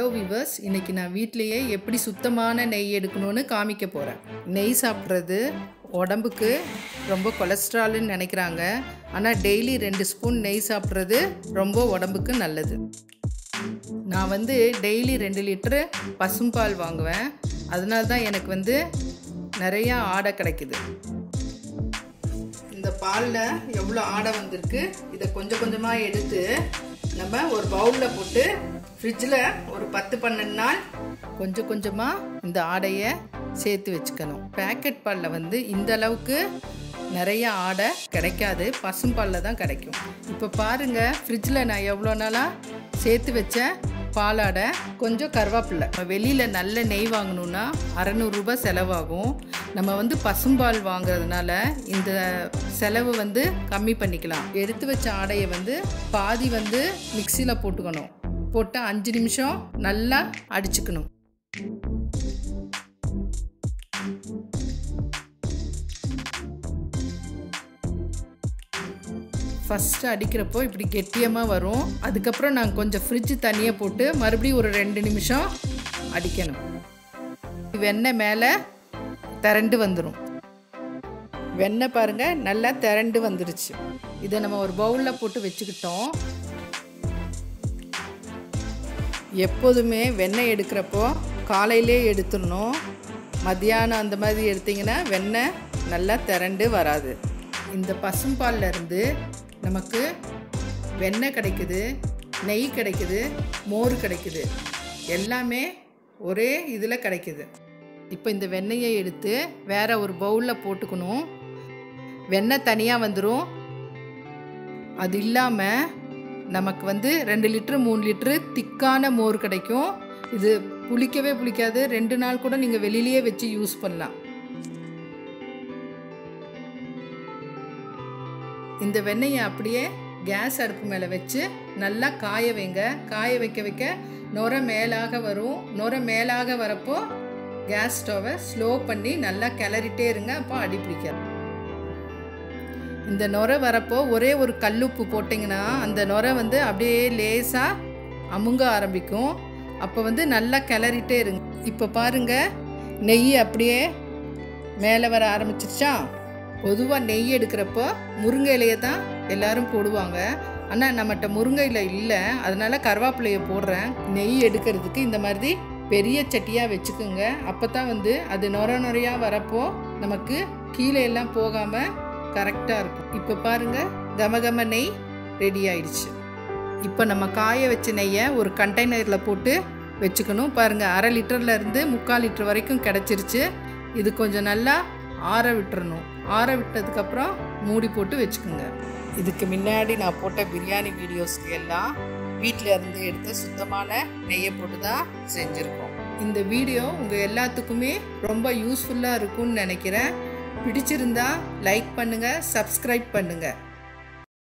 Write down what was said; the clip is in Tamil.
ஹலோ விவர்ஸ் இன்னைக்கு நான் வீட்லேயே எப்படி சுத்தமான நெய் எடுக்கணும்னு காமிக்க போகிறேன் நெய் சாப்பிட்றது உடம்புக்கு ரொம்ப கொலஸ்ட்ரால்னு நினைக்கிறாங்க. ஆனால் டெய்லி ரெண்டு ஸ்பூன் நெய் சாப்பிட்றது ரொம்ப உடம்புக்கு நல்லது. நான் வந்து டெய்லி ரெண்டு லிட்டரு பசும்பால் வாங்குவேன். அதனால தான் எனக்கு வந்து நிறையா ஆடை கிடைக்குது. இந்த பாலில் எவ்வளோ ஆடை வந்திருக்கு இதை கொஞ்சம் கொஞ்சமாக எடுத்து நம்ம ஒரு பவுலில் போட்டு ஃப்ரிட்ஜில் ஒரு பத்து பன்னெண்டு நாள் கொஞ்சம் கொஞ்சமாக இந்த ஆடையை சேர்த்து வச்சுக்கணும். பேக்கெட் பாலில் வந்து இந்த அளவுக்கு நிறைய ஆடை கிடைக்காது. பசும்பாலில் தான் கிடைக்கும். இப்போ பாருங்கள் ஃப்ரிட்ஜில் நான் எவ்வளோ நாளாக சேர்த்து வச்ச பாலாடை கொஞ்சம் கருவேப்பில்லை. வெளியில் நல்ல நெய் வாங்கணுன்னா அறநூறுரூபா செலவாகும். நம்ம வந்து பசும்பால் வாங்குறதுனால இந்த செலவு வந்து கம்மி பண்ணிக்கலாம். எடுத்து வச்ச ஆடையை வந்து பாதி வந்து மிக்சியில் போட்டுக்கணும். போட்டு அஞ்சு நிமிஷம் நல்லா அடிச்சுக்கணும். ஃபஸ்ட்டு அடிக்கிறப்போ இப்படி கெட்டியமாக வரும். அதுக்கப்புறம் நான் கொஞ்சம் ஃப்ரிட்ஜ் தனியாக போட்டு மறுபடியும் ஒரு ரெண்டு நிமிஷம் அடிக்கணும். வெண்ணெய் மேலே திரண்டு வந்துடும் வெண்ணெய் பாருங்கள் நல்லா திரண்டு வந்துருச்சு. இதை நம்ம ஒரு பவுலில் போட்டு வச்சுக்கிட்டோம். எப்போதுமே வெண்ணெய் எடுக்கிறப்போ காலையிலே எடுத்துடணும். மத்தியானம் அந்த மாதிரி எடுத்திங்கன்னா வெண்ணெய் நல்லா திரண்டு வராது. இந்த பசும்பாலில் இருந்து நமக்கு வெண்ணெய் கிடைக்குது நெய் கிடைக்குது மோர் கிடைக்குது. எல்லாமே ஒரே இதில் கிடைக்குது. இப்போ இந்த வெண்ணெயை எடுத்து வேற ஒரு பவுலில் போட்டுக்கணும். வெண்ணெய் தனியாக வந்துடும் அது இல்லாமல் நமக்கு வந்து ரெண்டு லிட்ரு மூணு லிட்ரு திக்கான மோர் கிடைக்கும். இது புளிக்கவே புளிக்காது. ரெண்டு நாள் கூட நீங்கள் வெளியிலேயே வச்சு யூஸ் பண்ணலாம். இந்த வெண்ணெயை அப்படியே கேஸ் அடுப்பு மேலே வச்சு நல்லா காய வைங்க. காய வைக்க வைக்க நுர மேலாக வரும். நுர மேலாக வரப்போ கேஸ் ஸ்டவ்வை ஸ்லோ பண்ணி நல்லா கிளறிட்டே இருங்க. அப்போ அடி பிடிக்காது. இந்த நுர வரப்போ ஒரே ஒரு கல்லுப்பு போட்டிங்கன்னா அந்த நுர வந்து அப்படியே லேசாக அமுங்க ஆரம்பிக்கும். அப்போ வந்து நல்லா கிளறிட்டே இருங்க. இப்போ பாருங்கள் நெய் அப்படியே மேலே வர ஆரம்பிச்சிருச்சா? பொதுவாக நெய் எடுக்கிறப்போ முருங்கை இலையை தான் எல்லாரும் போடுவாங்க. ஆனால் நம்மகிட்ட முருங்கை இலை இல்லை. அதனால் கருவேப்பிலையை போடுறேன். நெய் எடுக்கிறதுக்கு இந்த மாதிரி பெரிய சட்டியாக வச்சுக்கோங்க. அப்போ தான் வந்து அது நொர நுறையாக வரப்போ நமக்கு கீழே எல்லாம் போகாமல் கரெக்டாக இருக்கும். இப்போ பாருங்கள் கமகம நெய் ரெடி ஆயிடுச்சு. இப்போ நம்ம காய வச்ச நெய்யை ஒரு கண்டெய்னரில் போட்டு வச்சுக்கணும். பாருங்கள் அரை லிட்டர்லேருந்து முக்கால் லிட்டர் வரைக்கும் கிடச்சிருச்சு. இது கொஞ்சம் நல்லா ஆற விட்டுறணும். ஆற விட்டதுக்கப்புறம் மூடி போட்டு வச்சுக்கோங்க. இதுக்கு முன்னாடி நான் போட்ட பிரியாணி வீடியோஸ்க்கு எல்லாம் வீட்டில் இருந்து எடுத்த சுத்தமான நெய்யை போட்டு தான் செஞ்சுருக்கோம். இந்த வீடியோ உங்கள் எல்லாத்துக்குமே ரொம்ப யூஸ்ஃபுல்லாக இருக்கும்னு நினைக்கிறேன். பிடிச்சிருந்தா லைக் பண்ணுங்கள் சப்ஸ்கிரைப் பண்ணுங்கள்